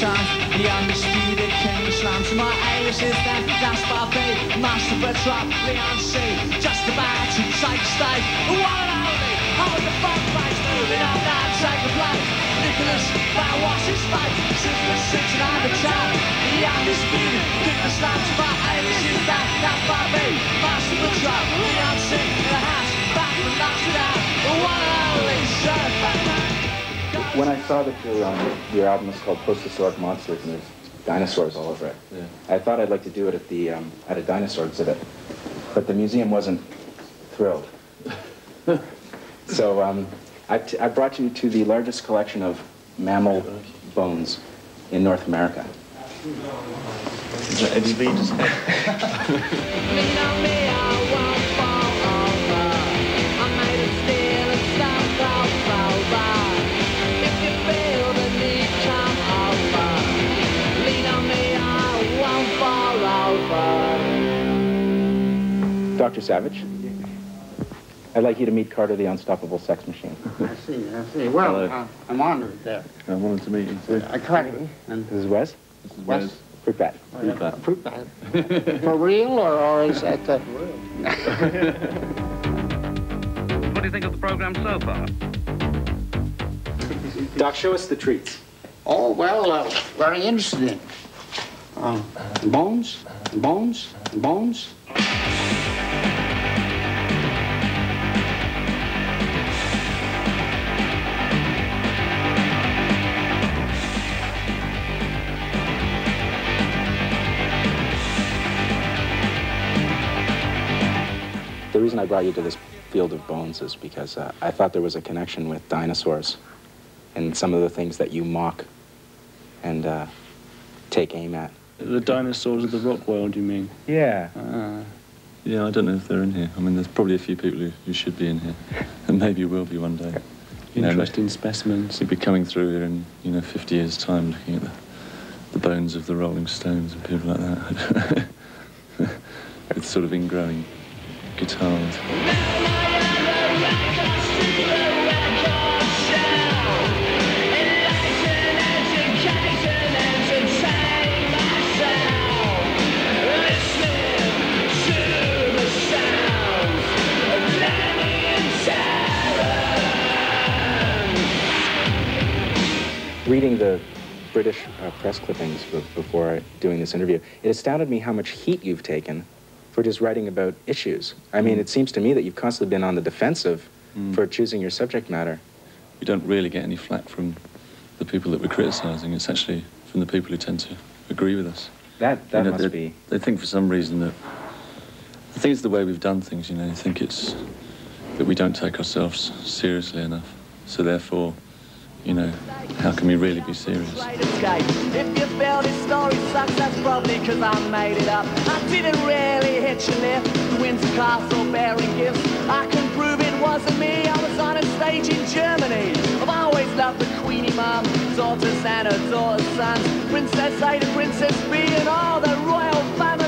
Times, the undisputed king of slums. My alias is Dan, that's Bobby, master for trap, Leon C. Just about to take stage, the one and only, hold the front face, moving on now, take the place. Nicholas, that was his fate, six for six and on the chart. The undisputed king of slums. When I saw that your, um, your album is called Post-Historic Monsters and there's dinosaurs all over it, Yeah. I thought I'd like to do it at the um, at a dinosaur exhibit, but the museum wasn't thrilled. so um, I, t- I brought you to the largest collection of mammal bones in North America. Is that Eddie Dr. Savage, I'd like you to meet Carter, the unstoppable sex machine. I see, I see. Well, uh, I'm honored there. I wanted to meet you too. I caught you. And This is Wes. This is Wes. Wes. Fruit bat. Fruit bat. fruit bat. For real, or, or is that uh, What do you think of the program so far? Doc, show us the treats. Oh, well, uh, very interesting. Uh, bones, bones, bones. Reason I brought you to this field of bones is because uh, I thought there was a connection with dinosaurs and some of the things that you mock and uh, take aim at. The dinosaurs of the rock world, you mean? Yeah. Uh, Yeah, I don't know if they're in here. I mean, there's probably a few people who, who should be in here, and maybe will be one day. You know, interesting specimens. You'd be coming through here in, you know, 50 years' time looking at the, the bones of the Rolling Stones and people like that. With sort of ingrowing guitars. Reading the British uh, press clippings before doing this interview, it astounded me how much heat you've taken for just writing about issues. I mean, mm. it seems to me that you've constantly been on the defensive mm. for choosing your subject matter. We don't really get any flack from the people that we're criticising. It's actually from the people who tend to agree with us. That, that You know, must they, be. They think for some reason that I think it's the way we've done things. You know, they think it's that we don't take ourselves seriously enough. So therefore, you know, how can we really be serious? If you feel this story sucks, that's probably because I made it up. I didn't really hit your lift. Windsor Castle bearing gifts. I can prove it wasn't me. I was on a stage in Germany. I've always loved the Queenie mom, daughters and her daughters' sons. Princess A to Princess B and all the royal family.